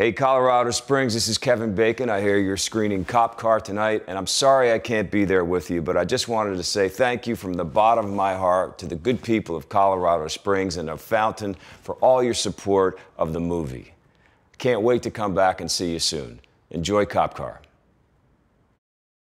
Hey, Colorado Springs, this is Kevin Bacon. I hear you're screening Cop Car tonight, and I'm sorry I can't be there with you, but I just wanted to say thank you from the bottom of my heart to the good people of Colorado Springs and of Fountain for all your support of the movie. Can't wait to come back and see you soon. Enjoy Cop Car.